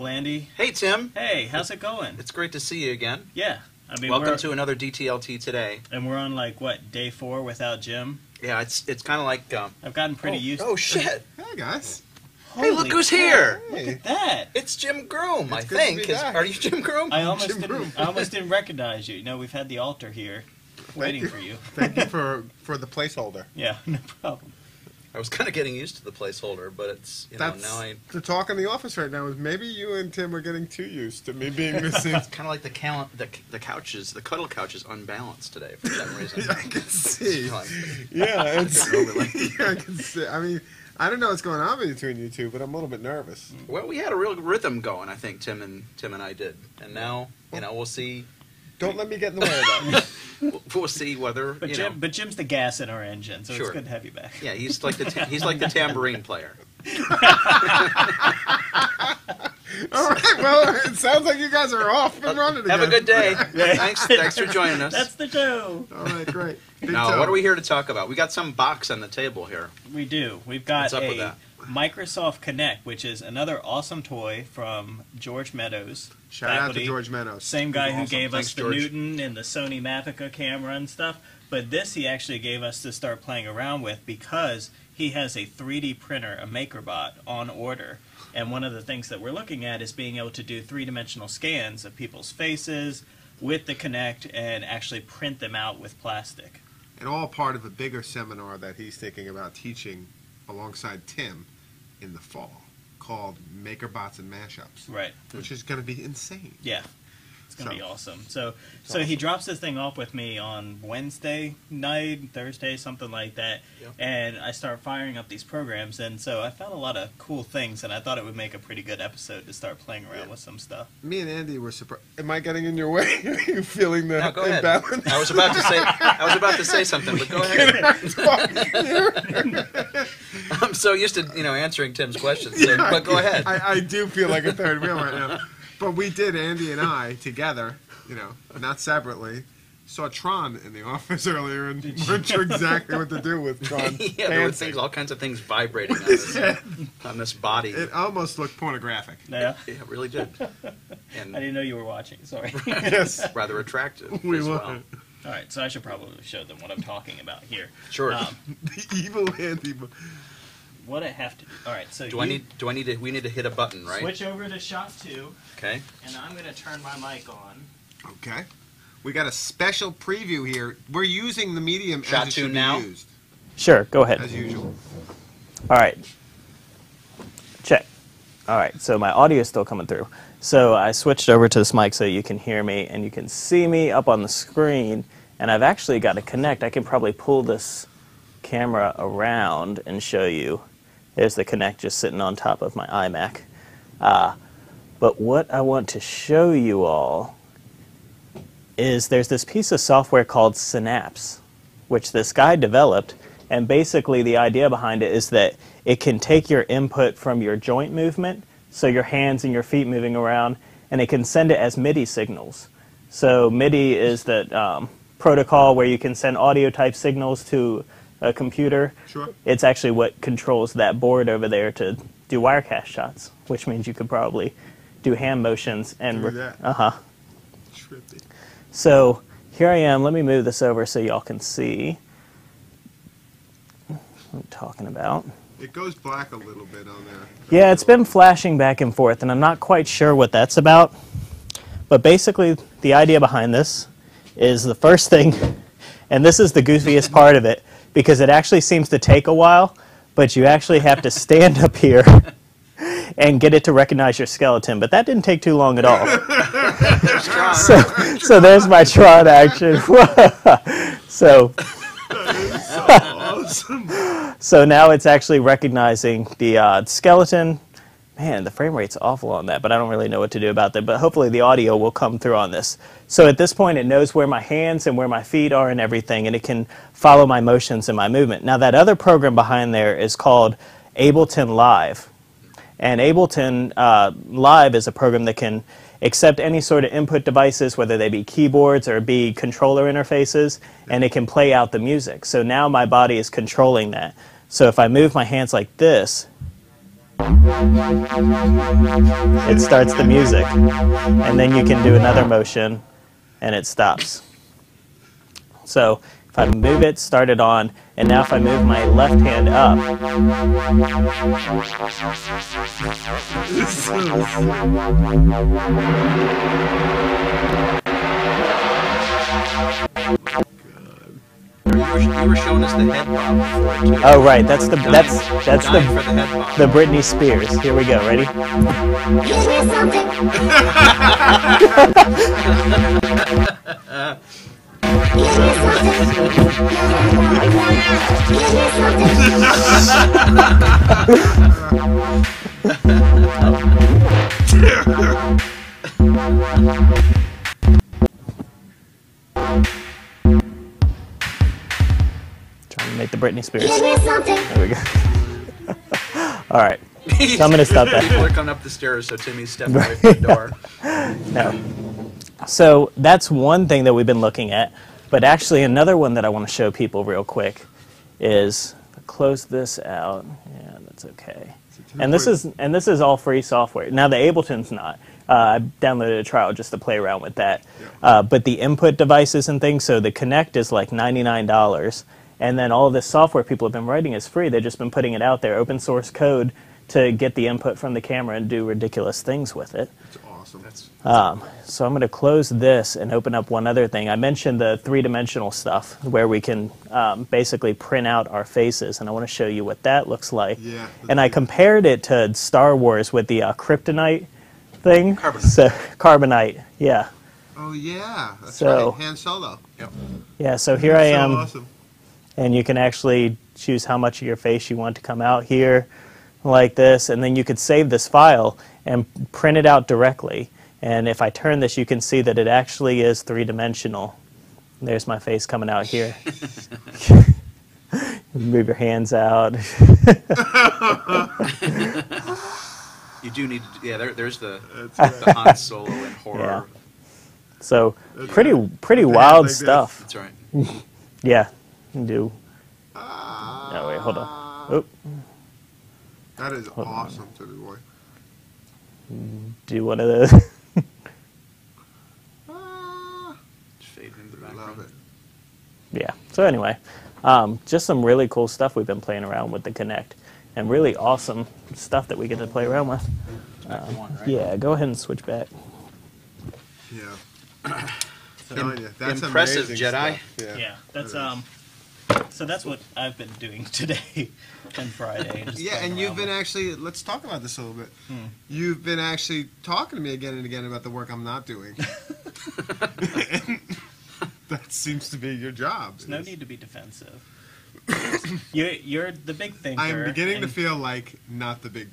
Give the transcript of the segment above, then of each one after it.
Well, Andy, Hey, Tim. hey, how's it going? It's great to see you again. Yeah, I mean, Welcome to another DTLT today. and we're on like what day four without Jim. Yeah, it's it's kind of like. Um, I've gotten pretty oh, used. oh shit! Hey guys. hey, look who's crap, here! Look at that! It's Jim Groom, I It's good to think. be Is- back. are you Jim Groom? I almost Jim didn't. Broom. I almost didn't recognize you. You know, we've had the altar here, waiting you. for you. Thank you for for the placeholder. Yeah, no problem. I was kind of getting used to the placeholder, but it's you know That's now I. the talk in the office right now is maybe you and Tim are getting too used to me being missing. It's kind of like the cal- the the couches, the cuddle couch is unbalanced today for some reason. I can see. Like, Yeah, it's yeah, I can see. I mean, I don't know what's going on between you two, but I'm a little bit nervous. well, we had a real rhythm going. I think Tim and Tim and I did, and now you know we'll see. Don't let me get in the way of that. We'll, we'll see whether But you Jim, know. but Jim's the gas in our engine, so Sure. it's good to have you back. Yeah, he's like the ta- he's like the tambourine player. All right. Well, it sounds like you guys are off and uh, running again. Have a good day. thanks, thanks for joining us. That's the show. All right, great. Big Now, toe. what are we here to talk about? We got some box on the table here. We do. We've got What's up a with that? Microsoft Kinect, which is another awesome toy from George Meadows. Shout out to. George Meadows. Same guy who Awesome. gave Thanks, us the George. Newton and the Sony Mavica camera and stuff. But this he actually gave us to start playing around with because he has a 3D printer, a MakerBot, on order. And one of the things that we're looking at is being able to do three dimensional scans of people's faces with the Kinect and actually print them out with plastic. and all part of a bigger seminar that he's thinking about teaching alongside Tim in the fall called MakerBots and Mashups, Right. which is going to be insane. Yeah. It's gonna So- be awesome. So so he drops this thing off with me on Wednesday night, Thursday, something like that. Yep. And I start firing up these programs and so I found a lot of cool things and I thought it would make a pretty good episode to start playing around Yeah. with some stuff. Me and Andy were surprised. Am I getting in your way? Are you feeling the Now, go ahead. imbalance? I was about to say I was about to say something, but go ahead. I'm so used to you know answering Tim's questions, so, but go ahead. I, I do feel like a third wheel right now. But we did, Andy and I, together, you know, not separately, saw Tron in the office earlier and weren't sure exactly what to do with Tron. yeah, there were dancing. things, all kinds of things vibrating on this, on this body. It almost looked pornographic. Yeah. Yeah, it really did, I and didn't know you were watching, sorry. Yes. rather attractive We as were. well. All right, so I should probably show them what I'm talking about here. Sure. Um, The evil Andy. What I have to do. All right, so do you I need? Do I need to? We need to hit a button, right? switch over to shot 2 Okay. and I'm going to turn my mic on. Okay. We got a special preview here. We're using the medium Shot as it two should now? be used, Sure, go ahead. as usual. All right. Check. All right, so my audio is still coming through. So I switched over to this mic so you can hear me and you can see me up on the screen. And I've actually got to connect. I can probably pull this camera around and show you. There's the Kinect just sitting on top of my iMac. Uh, but what I want to show you all is there's this piece of software called Synapse, which this guy developed. And basically, the idea behind it is that it can take your input from your joint movement, so your hands and your feet moving around, and it can send it as MIDI signals. So, MIDI is the um, protocol where you can send audio type signals to a computer. Sure. It's actually what controls that board over there to do Wirecast shots, which means you could probably do hand motions and Do that. uh huh. Trippy. So here I am. Let me move this over so y'all can see what I'm talking about. It goes black a little bit on there. Yeah, it's been flashing back and forth, and I'm not quite sure what that's about. But basically, the idea behind this is the first thing, and this is the goofiest part of it, because it actually seems to take a while, but you actually have to stand up here and get it to recognize your skeleton. But that didn't take too long at all. so, so there's my Tron action. so, awesome. So now it's actually recognizing the uh, skeleton. Man, the frame rate's awful on that, but I don't really know what to do about that. But hopefully the audio will come through on this. So at this point, it knows where my hands and where my feet are and everything, and it can follow my motions and my movement. Now, that other program behind there is called Ableton Live. And Ableton uh, Live is a program that can accept any sort of input devices, whether they be keyboards or be controller interfaces, and it can play out the music. So now my body is controlling that. So if I move my hands like this, it starts the music. And then you can do another motion, and it stops. So if I move it, start it on, and now if I move my left hand up, You were, showing us the head bob before too. oh right, that's the that's that's the the the Britney Spears. Here we go. Ready? Give me something. Britney Spears. Give me something. There we go. All right. So I'm gonna stop that. People are coming up the stairs, so Timmy's stepping away from the door. No. So that's one thing that we've been looking at. But actually, another one that I want to show people real quick is close this out. Yeah, that's okay. And this is and this is all free software. Now the Ableton's not. Uh, I downloaded a trial just to play around with that. Uh, but the input devices and things. So the Kinect is like ninety nine dollars, and then all of this software people have been writing is free. They've just been putting it out there, open source code, to get the input from the camera and do ridiculous things with it. It's awesome. That's Um, so I'm going to close this and open up one other thing. I mentioned the three-dimensional stuff where we can um, basically print out our faces, and I want to show you what that looks like. Yeah, And I let's do that. compared it to Star Wars with the uh, kryptonite thing. Carbonite. So carbonite, yeah, Oh yeah, that's So- right. Han Solo. yep. yeah. So here I am, awesome. And you can actually choose how much of your face you want to come out here, like this, and then you could save this file and print it out directly. And if I turn this, you can see that it actually is three-dimensional. There's my face coming out here. Move your hands out. You do need to. Yeah, there, there's the That's the Han Solo and horror. Yeah. So That's pretty right. pretty wild hand stuff. That's right. Yeah. You Do Ah, no wait, hold on. Oop. That is Hold on. awesome, Timmy boy. do one of those. Just fade into the background. love it. Yeah. So anyway, um, just some really cool stuff we've been playing around with the Kinect, and really awesome stuff that we get to play around with. Back to one, right? Yeah. Go ahead and switch back. Yeah. Telling you, that's Impressive, amazing Jedi. Yeah. Yeah, that's It is. So that's what I've been doing today and Friday. just Yeah, and you've been with- actually. Let's talk about this a little bit. Hmm. You've been actually talking to me again and again about the work I'm not doing. that seems to be your job. There's no need to be defensive. you're you're the big thinker. I am beginning to feel like not the big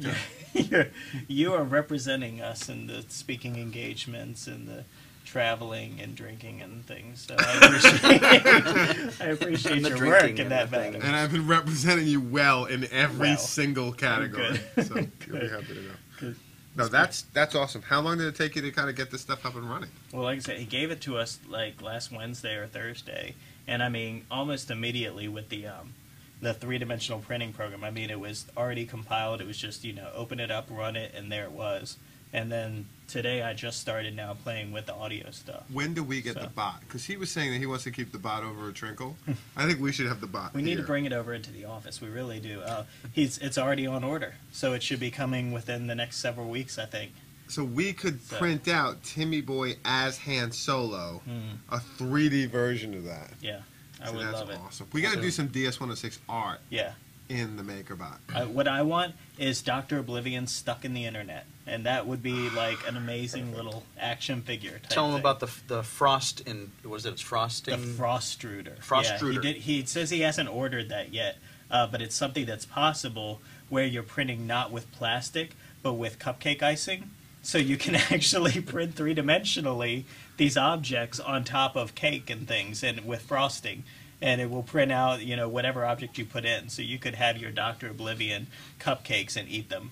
you're, you are representing us in the speaking engagements and the traveling and drinking and things. So I appreciate I appreciate your drinking work in and that the thing. matter. And I've been representing you well in every Well. single category. Good. So you'll be Good. happy to know. Good. No, that's that's awesome. How long did it take you to kind of get this stuff up and running? Well, like I said, he gave it to us like last Wednesday or Thursday, and I mean almost immediately with the um, the three dimensional printing program. I mean, it was already compiled. It was just you know open it up, run it, and there it was. And then today I just started now playing with the audio stuff. When do we get So. the bot? Because he was saying that he wants to keep the bot over at Trinkle. I think we should have the bot. We need to bring it over into the office. We really do. Uh, he's it's already on order, so it should be coming within the next several weeks, I think. So we could So. print out Timmy Boy as Han Solo, Hmm. a 3D version of that. Yeah, I So would that's love it. awesome. We got to do some DS106 art. Yeah, in the MakerBot. Uh, what I want is Doctor Oblivion stuck in the internet, and that would be like an amazing little action figure. Type Tell him thing. about the the frost in was it it's frosting? the Frostruder. Frostruder. Yeah, he, did, he says he hasn't ordered that yet, uh, but it's something that's possible where you're printing not with plastic, but with cupcake icing. So you can actually print three dimensionally these objects on top of cake and things, and with frosting, and it will print out you know whatever object you put in. So you could have your Doctor Oblivion cupcakes and eat them.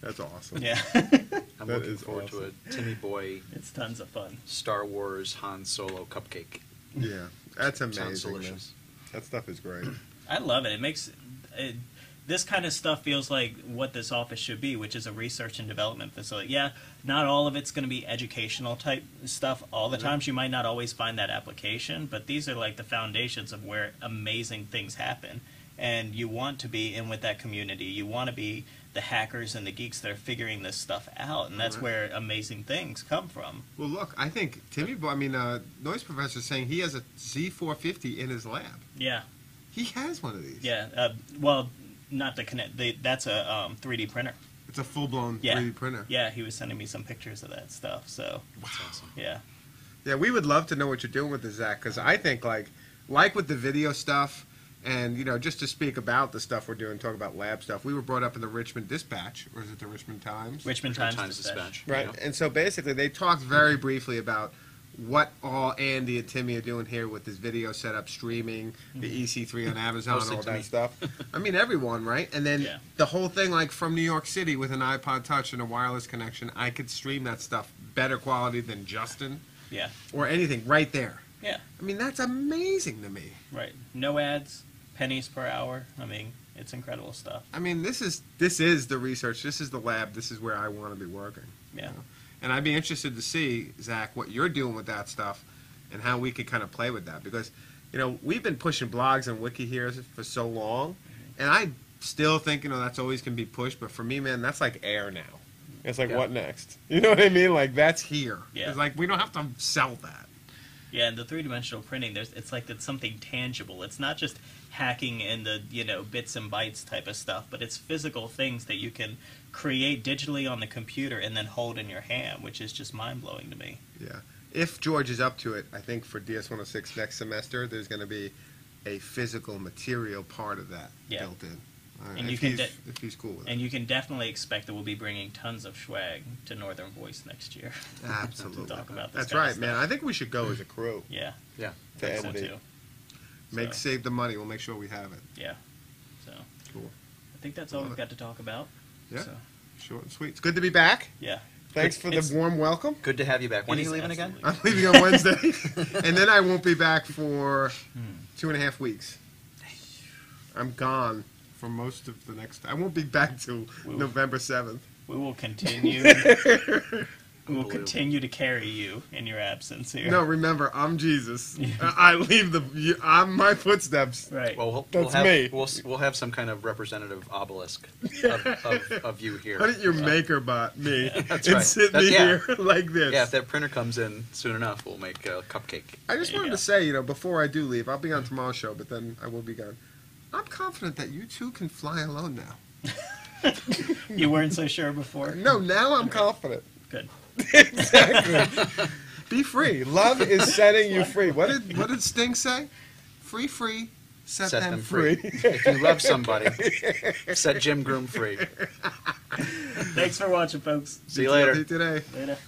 That's awesome. Yeah, I'm That looking is forward to a Timmy Boy it's tons of fun. Star Wars Han Solo cupcake. Yeah, that's Sounds amazing. man. delicious. That stuff is great. I love it. It makes it, this kind of stuff feels like what this office should be, which is a research and development facility. Yeah, not all of it's going to be educational type stuff all the times. You might not always find that application, but these are like the foundations of where amazing things happen. And you want to be in with that community. You want to be the hackers and the geeks that are figuring this stuff out, and that's Right. where amazing things come from. Well, look, I think Timmy, I mean, uh, Noise Professor is saying he has a Z450 in his lab. Yeah, He has one of these. yeah. Uh, well, not the Kinect. They, that's a um, 3D printer. It's a full blown Yeah. 3D printer. Yeah, he was sending me some pictures of that stuff. So That's awesome. yeah, Yeah, we would love to know what you're doing with the Zach because I think like like with the video stuff and you know just to speak about the stuff we're doing, talk about lab stuff. We were brought up in the Richmond Dispatch, or is it the Richmond Times? Richmond Times, Times, Dispatch. Right. Yeah. And so basically, they talked very briefly about what all Andy and Timmy are doing here with this video setup, streaming, the mm-hmm. EC3 on Amazon, Mostly all that stuff. I mean, everyone, right? And then Yeah. the whole thing, like from New York City with an iPod Touch and a wireless connection, I could stream that stuff better quality than Justin Yeah, or anything right there. yeah, I mean, that's amazing to me. right. No ads, pennies per hour. I mean, it's incredible stuff. I mean, this is this is the research. This is the lab. This is where I want to be working. Yeah, And I'd be interested to see, Zach, what you're doing with that stuff and how we could kind of play with that. Because, you know, we've been pushing blogs and wiki here for so long, mm-hmm. and I still think, you know, that's always can be pushed. But for me, man, that's like air now. It's like, Yeah. what next? You know what I mean? Like, that's here. Yeah. It's like, we don't have to sell that. Yeah. And the three dimensional printing, there's it's like it's something tangible. It's not just hacking in the you know bits and bytes type of stuff, but it's physical things that you can create digitally on the computer and then hold in your hand, which is just mind blowing to me. Yeah. If George is up to it, I think for DS 106 next semester, there's going to be a physical material part of that Yeah. built in. And if, you can he's, de- if he's cool with it. And you can definitely expect that we'll be bringing tons of swag to Northern Voice next year. Absolutely. to talk about this That's kind of right, man. I think we should go as a crew. Yeah, Yeah. To I think so Andy. too. Make So, save the money. We'll make sure we have it. yeah. So Cool. I think that's all Love we've it. got to talk about. Yeah. So, Short and sweet. It's good to be back. yeah. Thanks for the it's- warm welcome. Good to have you back. When It are you is leaving again? absolutely- I'm leaving on Wednesday, and then I won't be back for Hmm. two and a half weeks. I'm gone for most of the next. I won't be back till We will- November seventh. We will continue. we will continue to carry you in your absence here. No, remember, I'm Jesus. I I leave the. you- I'm my footsteps. Right. Well, we'll, we'll That's have, me. We'll, s- we'll have some kind of representative obelisk of, of, of you here. Why don't you maker bot me That's and right. sit That- me yeah. here like this? Yeah, if that printer comes in soon enough, we'll make a cupcake. I just There wanted go. to say, you know, before I do leave, I'll be on tomorrow's show, but then I will be gone. I'm confident that you two can fly alone now. you weren't so sure before. No, now I'm confident. Good. exactly. Be free. Love is setting you free. What did what did Sting say? Free, free, set, Set them, them free. free. If you love somebody, set Jim Groom free. Thanks for watching, folks. See you later. today. Later.